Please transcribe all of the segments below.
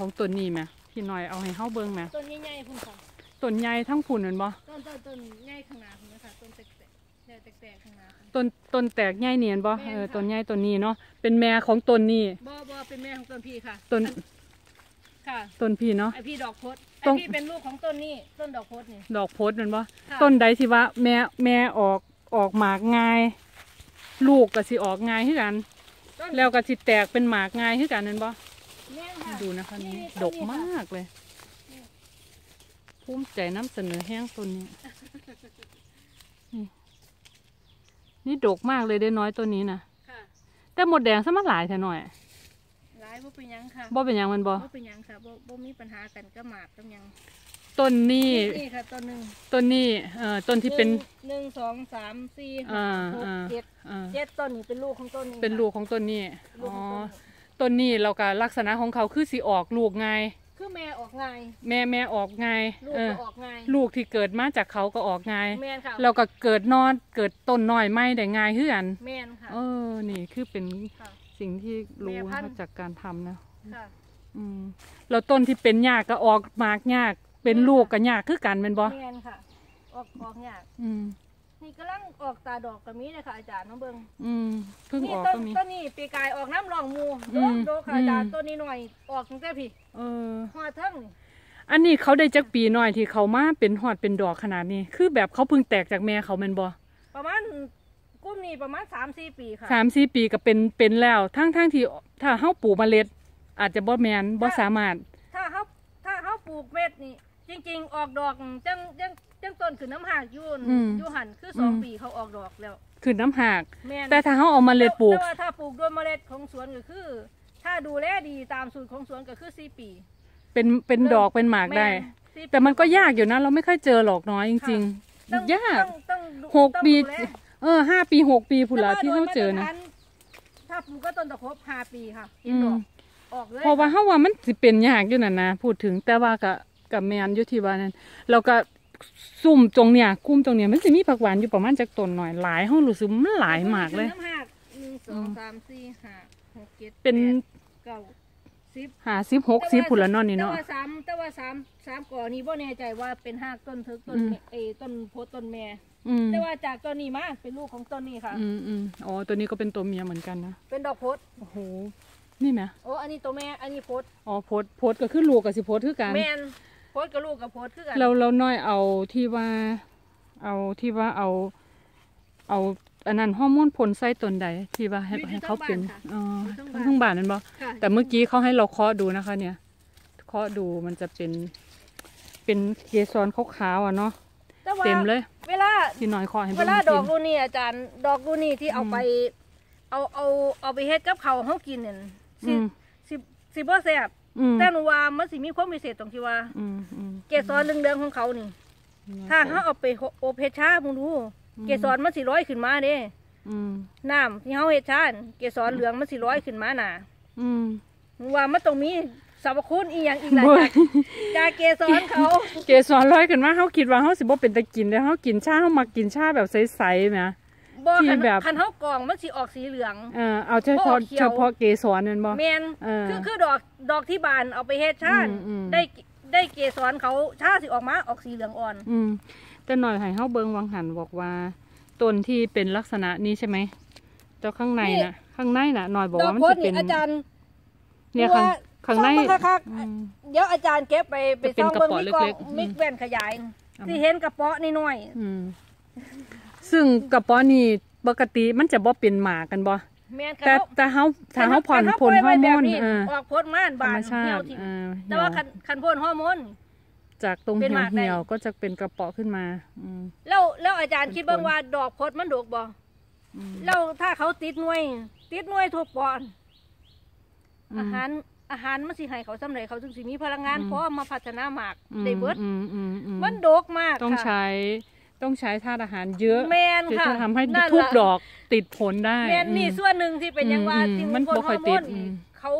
ของต้นนี้ไหมพี่น้อยเอาให้เฮาเบิ่งไหมต้นใหญ่ๆพุ่นค่ะต้นใหญ่ทั้งพุ่นนั่นบ่ต้นต้นต้นใหญ่ข้างหน้าพุ่นนะคะต้นแตกๆใหญ่แตกๆข้างหน้าพุ่นต้นต้นแตกใหญ่เนียนบ่แม่นเออค่ะต้นใหญ่ต้นนี้เนาะเป็นแม่ของต้นนี้บ่บ่เป็นแม่ของต้นพี่ค่ะต้นค่ะต้นพี่เนาะไอพี่ดอกพดไอต้นพี่เป็นลูกของต้นนี้ต้นดอกพดนี่ดอกโพดนั่นบ่ค่ะต้นใดที่ว่าแม่แม่ออกออกหมากง่าย ลูกก็สิออกง่ายคือกันต้นแล้วก็สิแตกเป็นหมากง่ายคือกันนั่นบ่ แม่นค่ะดูนะคะนี่นี่ดต้กนนี้ค่ะมากเลย ภูมิใจนำเสนอแห้งต้นนี้นี่นี่ดกมากเลยได้น้อยตัวนี้นะค่ะแต่หมดแดงซะมาหลายแท่หน่อยหลายบ่เป็นหยังค่ะบ่เป็นหยังมันบ่บ่เป็นหยังค่ะบ่บ่มีปัญหากันก็หมากกับหยังต้นนี้นี่ค่ะต้นหนึ่งต้นนี้เอ่อต้นที่เป็นหงหนึ่งสองสามสี่ห้าอ่าหกอ่าเจ็ดอ่าเจ็ดต้นนี่เป็นลูกของต้นนี้เป็นค่ะลูกของต้นนี้ลูอ๋กอของ ต้นนี้ต้นนี้เราก็ลักษณะของเขาคือสิออกลูกง่ายคือแม่ออกง่ายแม่แม่ออกง่ายลูกเออก็ออกง่ายลูกที่เกิดมาจากเขาก็ออกง่ายแม่นค่ะเราก็เกิดนอนเกิดต้นน้อยไม่ได้ง่ายคือกันแม่นค่ะเออนี่คือเป็นค่ะสิ่งที่รู้แม่พันะนคะธุ์จากการทำนะค่ะอืมแล้วต้นที่เป็นยากก็ออกหมากยากเป็นลูกก็ยากคือกันเป็นบ่แม่นค่ะออกออกยากอืม นี่กำลังออกตาดอกกับมีเลยค่ะอาจารย์น้องเบิงอืมเพิ่งนี่ออกต้นก็มี ต้นนี้ปีกายออกน้ำรองมูอืโดมกโดกค่ะอาจารย์อืมต้นนี้หน่อยออกตั้งแต่พี่เออ หัวเทิงนี่อันนี้เขาได้จักปีหน่อยที่เขามาเป็นหอดเป็นดอกขนาดนี้ คือแบบเขาเพิ่งแตกจากแม่เขาแม่นบ่ประมาณกุ้มนี้ประมาณสามสี่ปีค่ะ สามสี่ปีก็เป็นเป็นแล้วทั้งทั้งที่ถ้าเฮาปลูกเมล็ด อาจจะบ่แมนบ่สามารถ ถ้าเขาถ้าเขาปลูกเม็ดนี่ จริง ๆ ออกดอกจังจังจังต้นคือน้ำหากอยูนอืมอยูหันคือสองอืม ปีเขาออกดอกแล้วคือน้ำหาก แม่นแต่ถ้าเฮาเอาเมล็ดปลูก แต่ว่าถ้าปลูกด้วยเมล็ดของสวนก็คือ ถ้าดูแลดีตามสูตรของสวนก็คือสี่ปีเป็นเป็นดอกเป็นหมากได้ แม่นสี่ปี แต่มันก็ยากอยู่นะ เราไม่ค่อยเจอหรอกน้อยจริง ต้องๆ ยาก ต้องต้องดูหกต้องปี ดูแลเออห้าปีหกปีผุนละแต่ว่ที่เขาเจอโดยนะมาตรฐถ้าปลูกก็ต้นตะครบห้าปีค่ะกิอืนดมอกออกเลยเพราะว่าเฮาว่ามันสิเป็นยากอยู่นั่นนะพูดถึงแต่ว่าก็ กับแมนอยู่ที่ว่านั้นเราก็ซุ่มตรงเนี้ยคุ้มตรงเนี้ยมันสิมีผักหวานอยู่ประมาณจักต้นหน่อยหลายเฮารู้สึกมันหลายมากเลยน้ำหักหนึ่งสองสามสี่ห้าหกเจ็ดเป็นแปดเก้าสิบหาสิบหกสิบผุนละเนอนนี่แต่เนาะว่าสามแต่ว่าสามสามก่อนี้บ่แน่ใจว่าเป็นหักต้นเทึกต้นอืมเมเอยต้นโพธิ์ต้นแม่อืมแต่ว่าจากต้นนี้มาเป็นลูกของต้นนี้ค่ะ อืมอืมอ๋อตัวนี้ก็เป็นตัวเมียเหมือนกันนะเป็นดอกโพธิ์โอ้โหนี่ไหมโอ้อันนี้ตัวแม่อันนี้โพธิ์อ๋อโพดโพดก็คือลูกกับสิโพดคือกันแม่นโพธิ์กับลูกกับโพธิ์คือกันเราเราน้อยเอาที่ว่าเอาที่ว่าเอา เอาอันนั้นฮอร์โมนพ่นใส่ตนใดที่ว่าให้ให้เขาเป็นอ๋อทั้งทั้งบ้านนั่นบ่ค่ะแต่เมื่อกี้เขาให้เราเคาะดูนะคะ เนี่ยเคาะดูมันจะเป็น เป็นเกสรขาวๆอะเนาะแต่ว่าเต็มเลย เวลาที่น้อยเคาะให้เวเบิ่งลาดอกกินรูนี่อาจารย์ ดอกรูนี่ที่เอาอืมไป เอาเอาเอาไปเฮ็ดกับเขาวเฮากินเนี่ยสิอืมสิสิบ่แซ่บอืม แต่หนูว่ามันสิมีความพิเศษตรงที่ว่าอืมอืมเกสรเหลืองๆของเขานี่ ถ้าเขาเอาไปโอบเฮ็ดชามึงดูเกสรมันสิร้อยขึ้นมาเด้อืมน้ำที่เฮาเฮ็ดชาน่ะเกสรเหลืองมันสิร้อยขึ้นมาน่ะอืมหนูว่ามันต้องมีสรรพคุณอีหยังอีกหลายบ่อย่างจากเกสรเขา เกสรลอยขึ้นมาเขาคิดว่าเขาสิบ่เป็นตะกินแต่เขากินชาเขามากินชาแบบใสๆแหม บ่ที่คันแบบคันเฮากรองมันสิออกสีเหลือง เออเอาเฉพาะบ่เขียวเฉพาะเกสรนั่นบ่แม่นเออคือคือดอกดอกที่บานเอาไปเฮ็ดชาอืมอืมได้ได้เกสรเขาชาสิออกมาออกสีเหลืองอ่อน อืมแต่หน่อยให้เฮาเบิ่งวังหันบอกว่าต้นที่เป็นลักษณะนี้ใช่ไหมเจ้าข้างในนี่น่ะ ข้างในน่ะหน่อยบอกดอกว่ามันโพจะธิ์เป็นี่นอาจารย์เนี่ยข้างข้างในซ่อมมาคักอืมๆเดี๋ยวอาจารย์เก็บไปไปจะเป็นซ่อมเบิ่งกระมีป๋อกล่องเล็กๆมีอืมแว่นขยายเอาที่เห็นกระเป๋อนี่น้อยอืม ซึ่งกระป๋อนี่ปกติมันจะบ่เป็นหมากันบ่แม่นแต่แต่เฮาถ้าเฮาผ่อนผลฮอร์โมนเออออกโพดม่านธรบารนมชาเหี่ยวติทิ่มเออแต่ว่าเหี่คัยนคันพ่นฮอร์โมนจากตรงเป็นเหี่หยวมากได้เหี่ยวก็จะเป็นกระเป๋อขึ้นมาอืมแล้วแล้วอาจารย์เป็นคิดเบิ่งผลว่าดอกโพดมันดกบ่อืมแล้วถ้าเขาติดหน่วย ติดหน่วยทั่วปอนอืมอาหารอาหารมันสิให้เขาสำเร็จเขาถึงสิมีพลังงานอืมพอมาพัฒนาหมากอืมได้เบิดอืมอืมอืมมันดกมากต้องค่ะใช้ ต้องใช้ธาตุอาหารเยอะแมนที่ค่ะจะทำให้นั่นทุกล่ะดอกติดผลได้แมนนี่อืมส่วนหนึ่งที่เป็นอยังว่าอืมที่มันพ่นบ่ฮค่ออยร์โมติดนอืมเขา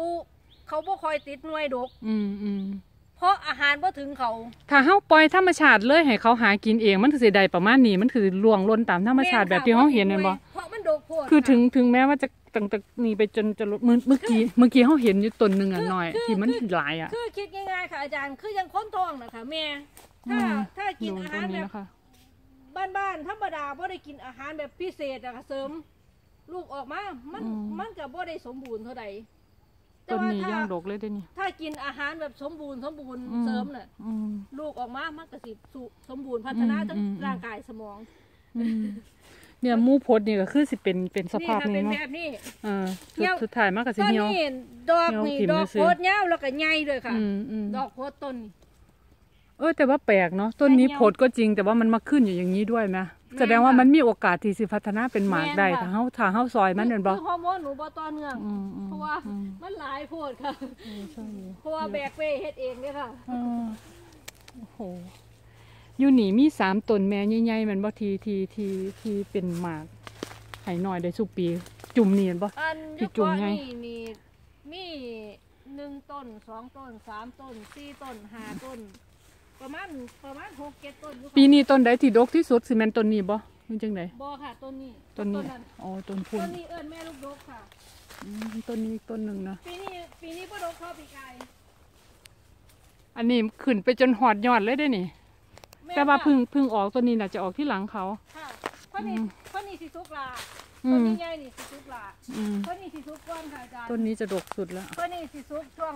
เขาบ่ค่อยติดหน่วยดก อืมอืมเพราะอาหารบ่ถึงเขา ถ้าเฮาปล่อยธรรมชาติเลยให้เขาหากินเองมันคือสิได้ประมาณนี้มันคือล่วงล้นตามธรรมชาติแบบที่เฮาเห็นนั่นบ่เพราะมันดกโพดคือค่ะถึงถึงแม้ว่าจะตั้งแต่นี่ไปจนจะลดเมื่อเมื่อกี้เมื่อกี้เขาเห็นอยู่ต้นหนึ่งอะคือหน่อยคือที่มันคือหลายอะคือคิดง่ายๆค่ะอาจารย์คือยังค้นทองนะคะแม่ถ้าอืมถ้ากินดูอาต้หานรนี้แบบ นะคะบ้านๆธรรมดาบ่ได้กินอาหารแบบพิเศษอะค่ะเสริม ลูกออกมา มันอืม มันก็บ่ได้สมบูรณ์เท่าใดแต่ต้นว่านี้ถ้าย่างดกเลยได้นี่ ถ้ากินอาหารแบบสมบูรณ์สมบูรณ์อืม เสริมน่ะ อืม ลูกออกมามันก็สิสุสมบูรณ์พัฒนาอืมทั้งอืม ร่างกายสมองอืมเนี่ยหมูพดนี่ก็คือสิเป็นเป็นสนี่ภาพค่ะนี้เป็นเนาะแบบนี้ เออเหี่ยว สุดท้ายมากกับสิต้นเหี่ยว นี้ดอกนี่เหี่ยวดอกพิมพ์โพซื่อดยาวแล้วก็ใหญ่ด้วยค่ะ อืมอืมดอกโพดต้นนี่ เออแต่ว่าแปลกเนาะต้นนี้แต่เหี่ยวผลก็จริงแต่ว่ามันมาขึ้นอยู่อย่างนี้ด้วยนะแม่นแสดงว่าค่ะมันมีโอกาสที่สิพัฒนาเป็นหมากแม่นได้ค่ะถ้าเฮาถ้าเฮาซอยมันเห็นบ่คือฮอร์โมนหนูบ่ต่อเนื่องอืมอืมเพราะว่าอืมมันหลายโพดค่ะเออใช่อยู่เพราะว่าแบกเป้เฮ็ดเองเนี่ยค่ะเออโอ้โหอยู่นี่มีสามต้นแม่ใหญ่ๆแมันบ่ทีทีทีทีเป็นหมากไห้หน่อยได้สุปี จุ่มนี่เห็นบ่อันพี่ยุคจุ่มก่อนไงนี่มีมีหนึ่งต้นสองต้นสามต้นสี่ต้นห้าต้น ประมาณประมาณหกเจ็ดต้นอยู่ค่ะปีนี้ต้นใดที่ดกที่สุดสิแม่นต้นนี้บ่มันจังไดบ่ค่ะต้นนี้ต้นนี้นั้นอ๋อต้นพุ่นต้นนี้เอิ้นแม่ลูกดกค่ะอืมต้นนี้อีกต้นหนึงนะปีนี้ปีนี้บ่ดกเข้าปีกายอันนี้ขึ้นไปจนหอดยอดเลยได้นี่ ม่แต่ว่าค่ะเพึ่งเพึ่งออกตัวนี้น่ะจะออกที่หลังเขา ค่ะเพราะนี่อืมเพราะนี่สิสุกลาอืต้นมนี้ใหญ่นี่สิสุกลาอืมเพราะนี่สิสุกก่อนค่ะอาจารย์ต้นนี้จะดกสุดแล้ว เพราะนี่สิสุกช่วง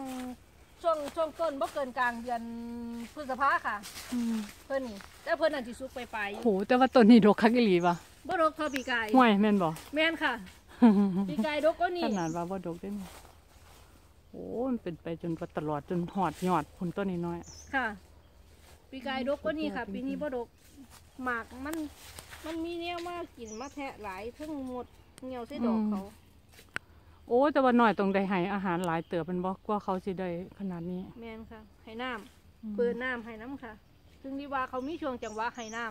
ช่วงช่วงต้นบ่เกินกลางเดือนพฤษภาค่ะ อืมเพิ่นนี่แต่เพิ่นนั่นสิสุกไปปลายๆอยู่โหแต่ว่าต้นนี้ดกคักอีหลีป่ะบ่ดกเท่าปีกายห่วยแม่นบ่แม่นค่ะปีกายดกก็นี่ขนาดว่าบ่ดกได้นี่โอ้มันเป็นไปจนตลอดจนหอดยอดพุ่นต้นนี้น้อยค่ะ ปีกายดกก็นี่ค่ะสุดยอดจริงๆปีนี้บ่ดกหมากมัน มันมีแนวมากินมาแทะหลายเพิ่งหมดเหี่ยวใส่ดอกเขา โอ้ แต่ว่าน้อยต้องได้ให้อาหารหลายเติบเป็นบ่กว่าเขาสิได้ขนาดนี้ แม่นค่ะให้น้ำเปิดน้ำให้น้ำค่ะ ซึ่งดีว่าเขามีช่วงจังหวะให้น้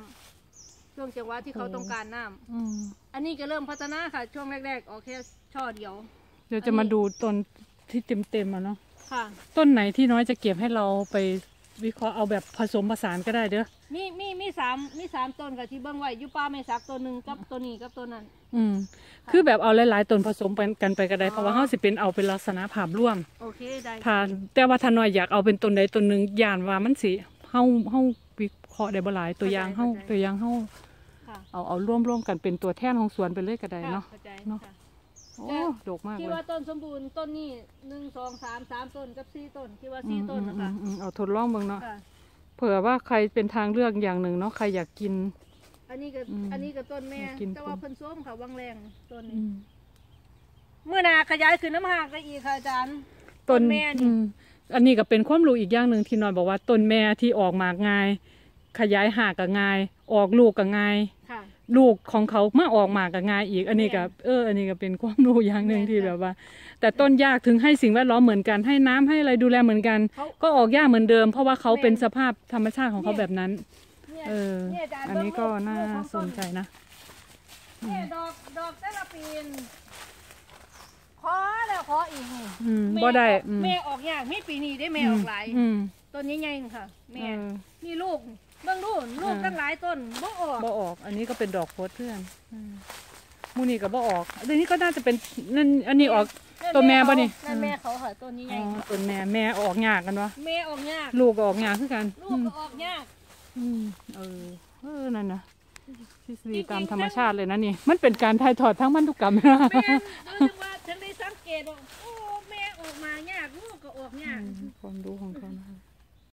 ำช่วงจังหวะที่เขาต้องการน้ำอืมอันนี้ก็เริ่มพัฒนาค่ะ ช่วงแรกๆออกแค่ช่อเดียว เดี๋ยวจะมาดูต้นที่เต็มๆอะเนาะค่ะ ต้นไหนที่น้อยจะเก็บให้เราไป วิเคราะห์เอาแบบผสมผสานก็ได้เด้อ มีมีมีสามมีสามต้นค่ะที่เบิ้งไว้อยู่ป้าไม่ซักตัวหนึ่งกับตัวนี้กับตัวนั้น อืม คือแบบเอาหลายๆต้นผสมกันไปก็ได้ เพราะว่าอ๋อเฮาสิเป็นเอาเป็นลักษณะภาพร่วม โอเคได้ถ้าแต่ว่าถ้าน้อยอยากเอาเป็นต้นใดต้นหนึ่งย่านว่ามันสิเฮาเฮาวิเคราะห์ได้บ่หลายตัวอย่างเฮาตัวอย่างเฮาค่ะเอาเอาร่วมร่วมกันเป็นตัวแทนของสวนไปเลยก็ได้เนาะ เข้าใจเนาะ ค่ะ โอ้ดกมากคิดเลยว่าต้นสมบูรณ์ต้นนี้หนึ่งสองสามสามต้นกับสี่ต้นคิดว่าอืสี่มต้นอืนะมคะอืมเอาทดลองเบิ่งเนาะค่ะเผื่อว่าใครเป็นทางเลือกอย่างหนึ่งเนาะใครอยากกิน อันนี้ก็อืมอันนี้ก็ต้นแม่กินแต่ว่าผลเพิ่นส้มค่ะวังแรงต้นอืนี้มเมื่อหนาขยายขึ้นน้ำหากได้อีกค่ะอาจารย์ต้นต้นแม่นี่อืมอันนี้ก็เป็นความรู้อีกอย่างหนึ่งที่น้อยบอกว่าต้นแม่ที่ออกหมากง่าย ขยายหากก็ง่าย ออกลูกก็ง่ายค่ะ ลูกของเขามาออกหมากก็ง่ายอีก อันนี้ก็แม่นเออ อันนี้ก็เป็นความรู้อย่างหนึ่งแม่นที่ค่ะแบบว่า แต่ต้นยากถึงให้สิ่งแวดล้อมเหมือนกันให้น้ำให้อะไรดูแลเหมือนกันเขาก็ออกยากเหมือนเดิม เพราะว่าเขาแม่นเป็นสภาพธรรมชาติของเขาเนี่ยแบบนั้นเนี่ยเออเนี่ยอาจารย์อันนี้ก็เบิ่งลูน่าลูกของสนใจนะเนี่ยดอกดอกแต่ละปีนขอแล้วขออีกนี่อืมแม่บ่ได้ออกอืมแม่ออกยากมีปีนี้ได้แม่ออกหลายอืมต้นใหญ่ๆค่ะแม่เออนี่ลูก เบิ่งดูลูกอ่าตั้งหลายต้นบ่ออกบ่ออก อันนี้ก็เป็นดอกโพสเพื่อนอืมมูนี่ก็บ่ออกอันนี้ก็น่าจะเป็นนั่นอันนี้ออกตัวแม่ปะนี่นั่นแม่เขาค่ะต้นอ๋ใหญ่อๆค่ะต้นแม่แม่ออกยากกันวะแม่ออกยากลูกก็ออกยากคือกันลูกก็ออกยากอืมเออเออนั่นนะทฤษฎีจริงๆตามธรรมชาติเลยนะนี่ มันเป็นการถ่ายทอดทั้งพันธุกรรมนะแม่รู้สึกว่าฉันได้สังเกตว่าโอ้แม่ออกมายากลูกก็ออกยากความรู้ของเขานะคะ